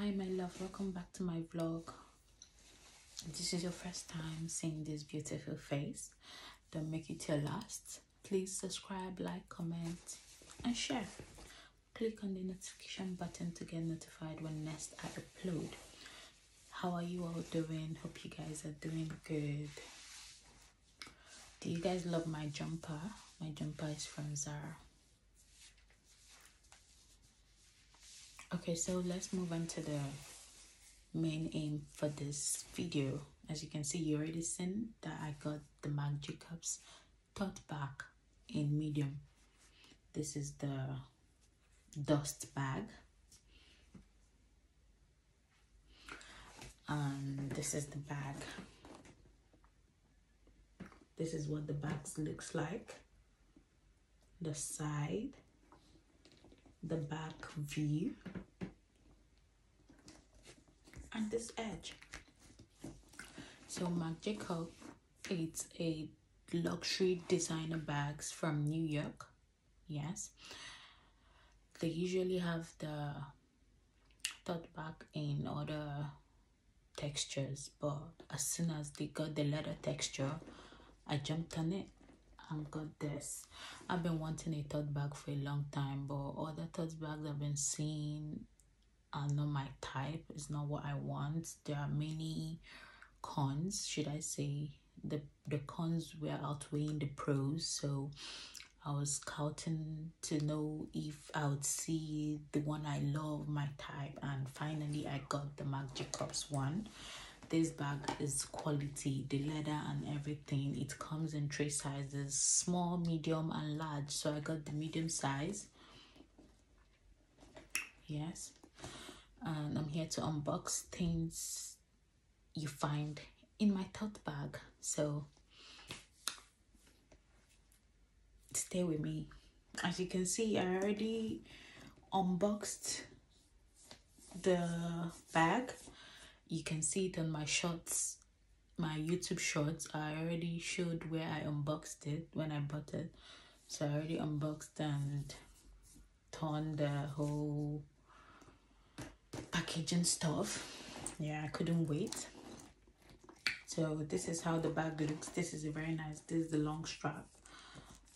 hi my love. Welcome back to my vlog. This is your first time seeing this beautiful face. Don't make it your last. Please subscribe like comment and share. Click on the notification button to get notified when next i upload. How are you all doing? Hope you guys are doing good. Do you guys love my jumper? My jumper is from zara okay so let's move on to the main aim for this video. As you can see you already seen that i got the marc jacobs tote bag in medium. This is the dust bag. And this is the bag. This is what the bag looks like. The side the back view and this edge. So marc jacob it's a luxury designer bags from new york yes. They usually have the tote bag in other textures but as soon as they got the leather texture i jumped on it and got this. I've been wanting a tote bag for a long time but other tote bags i've been seeing are not my type. It's not what i want. There are many cons should i say. The the cons were outweighing the pros so i was scouting to know if i would see the one i love my type and finally i got the marc jacobs one this bag is quality the leather and everything. It comes in three sizes small medium and large. So i got the medium size. Yes. And i'm here to unbox things you find in my tote bag. So stay with me. As you can see i already unboxed the bag you can see it on my shorts. My youtube shorts i already showed where i unboxed it when i bought it. So i already unboxed and torn the whole packaging stuff. Yeah i couldn't wait. So this is how the bag looks. This is a very nice this is the long strap.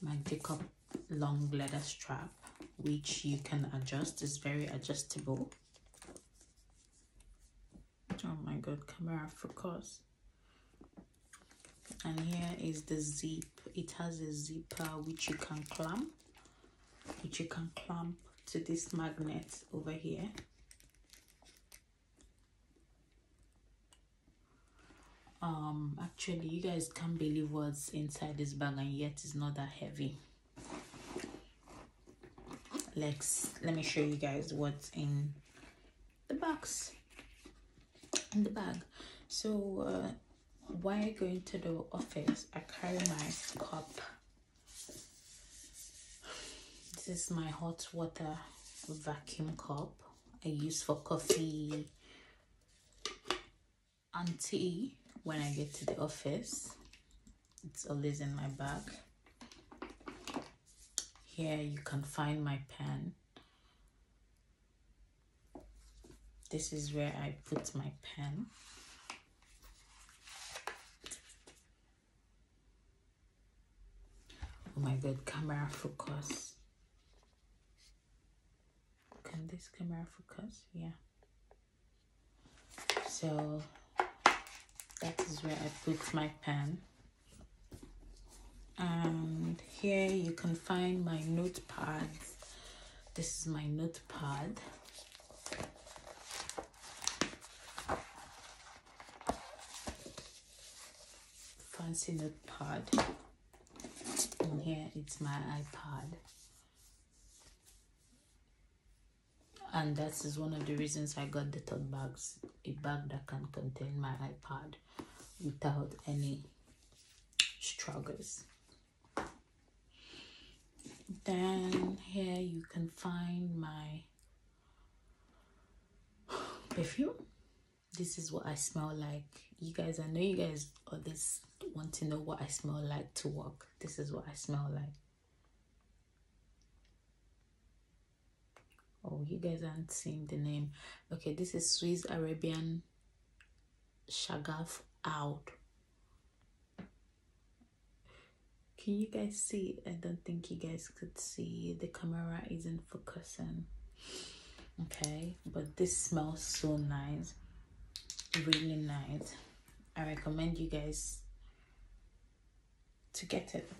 Marc Jacob long leather strap which you can adjust. Is very adjustable god camera focus. And here is the zip. It has a zipper which you can clamp which you can clamp to this magnet over here. Um actually you guys can't believe what's inside this bag and yet it's not that heavy. Let's let me show you guys what's in the box in the bag. So uh while going to the office? I carry my cup. This is my hot water vacuum cup i use for coffee and tea when i get to the office. It's always in my bag. Here you can find my pen this is where I put my pen. Oh my god, camera focus. Can this camera focus? Yeah. So that is where I put my pen. And here you can find my notepad. This is my notepad. Fancy notepad and here it's my ipad. And that is one of the reasons i got the tote bags a bag that can contain my ipad without any struggles. Then here you can find my perfume this is what i smell like. You guys i know you guys all this want to know what I smell like to walk. this is what I smell like. oh you guys aren't seeing the name. Okay this is swiss arabian Shaghaf Oud. Can you guys see? I don't think you guys could see. The camera isn't focusing. Okay but this smells so nice really nice. I recommend you guys to get it.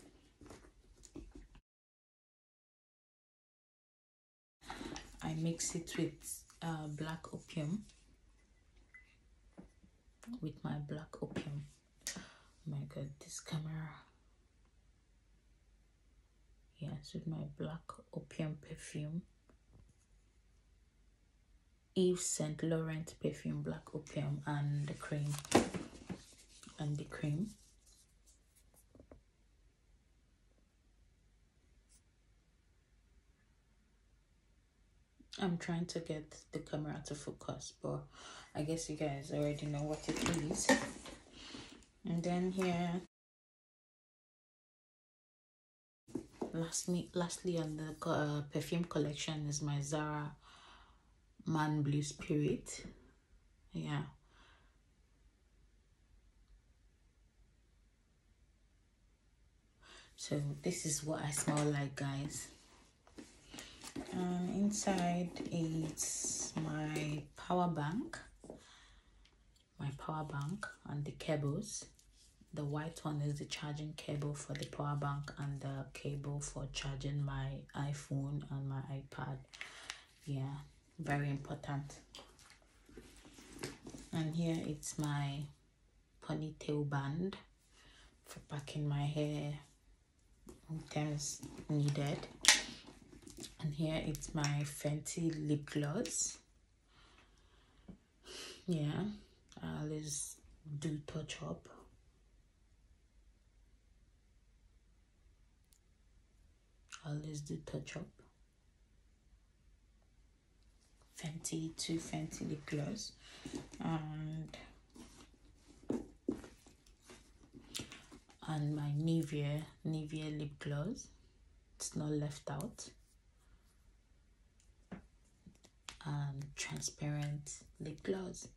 I mix it with uh, black opium. With my black opium. Oh my god this camera. Yes with my black opium perfume Yves Saint Laurent perfume black opium and the cream. And the cream. I'm trying to get the camera to focus but I guess you guys already know what it is. And then here lastly lastly on the uh, perfume collection is my Zara Man Blue Spirit yeah. So this is what I smell like guys. And inside it's my power bank. My power bank and the cables. The white one is the charging cable for the power bank and the cable for charging my iphone and my ipad. Yeah very important. And here it's my ponytail band for packing my hair in times needed. And here it's my Fenty lip gloss. Yeah uh, let's do touch up. Uh, let's do touch up Fenty two Fenty lip gloss and and my Nivea Nivea lip gloss. It's not left out. And transparent lip gloss.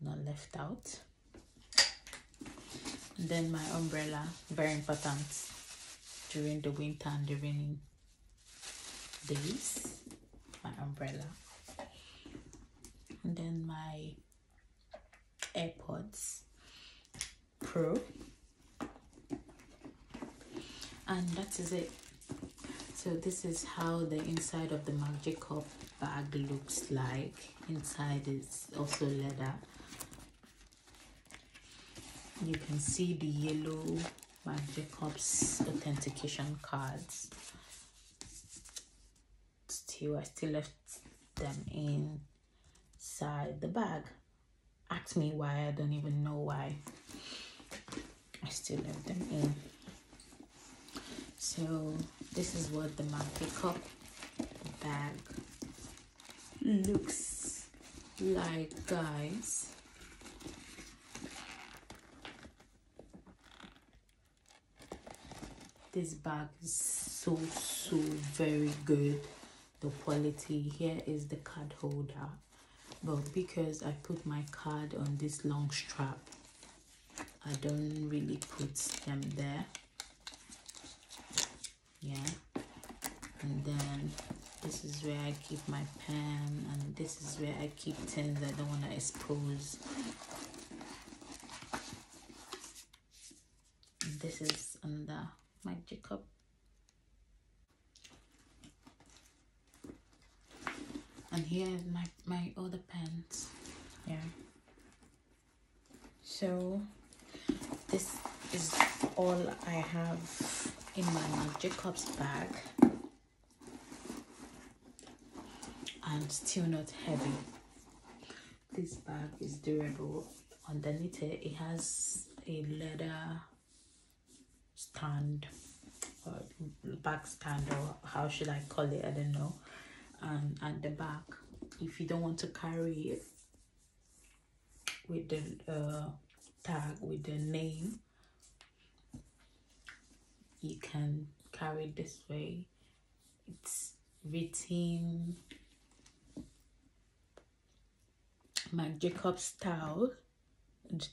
Not left out. And then my umbrella very important during the winter and the raining days my umbrella and then my airpods pro. And that is it. So this is how the inside of the Jacob bag looks like. Inside is also leather. You can see the yellow Marc authentication cards. Still I still left them inside the bag. Ask me why I don't even know why. I still left them in. So this is what the Marc Jacob bag looks like guys. This bag is so so very good. The quality here is the card holder but because i put my card on this long strap i don't really put them there. Yeah. And then this is where I keep my pen and this is where I keep things I don't want to expose. This is under my Jacob and here is my my other pens yeah. So this is all I have in my Jacobs bag. And still not heavy. This bag is durable. Underneath it it has a leather stand. Or back stand or how should i call it? I don't know and at the back if you don't want to carry it with the uh, tag with the name you can carry it this way. It's written Marc Jacobs style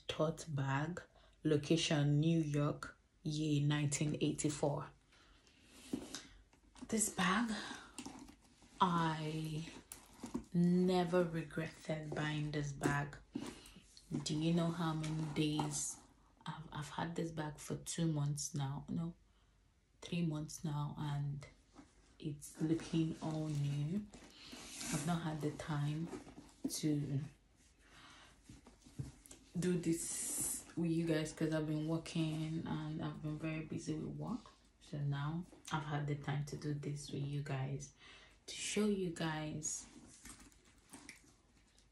tote bag location New York year 1984 this bag I never regretted buying this bag. Do you know how many days I've, I've had this bag for two months now? No three months now and it's looking all new. I've not had the time to do this with you guys because I've been working and I've been very busy with work. So now I've had the time to do this with you guys to show you guys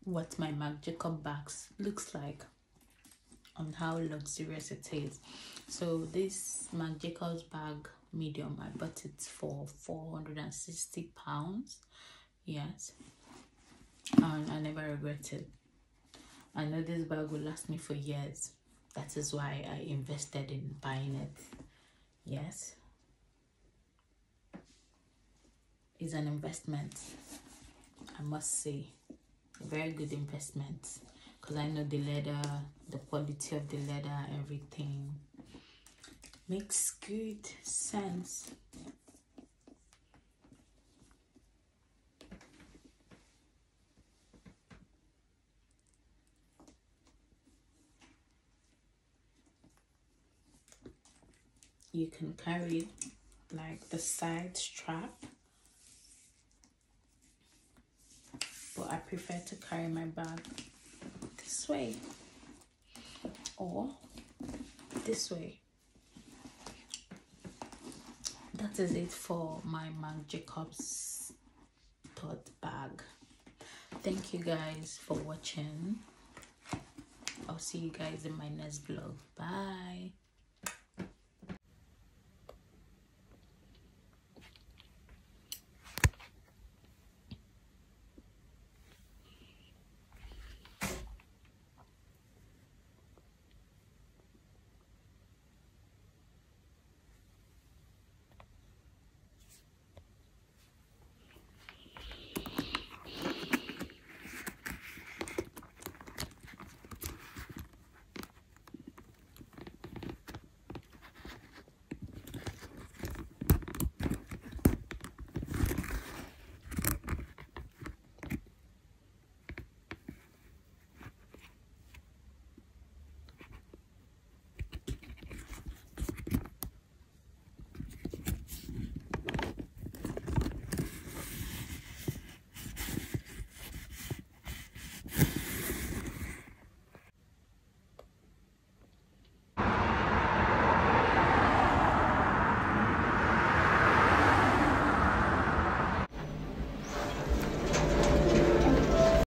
what my Marc Jacob bags looks like on how luxurious it is. So this Marc Jacobs bag medium I bought it for 460 pounds. Yes. And I never regret it. I know this bag will last me for years. That is why I invested in buying it. Yes it's an investment. I must say a very good investment. Because I know the leather the quality of the leather everything makes good sense. You can carry like the side strap but I prefer to carry my bag this way or this way. That is it for my Marc Jacobs tote bag. Thank you guys for watching. I'll see you guys in my next vlog. Bye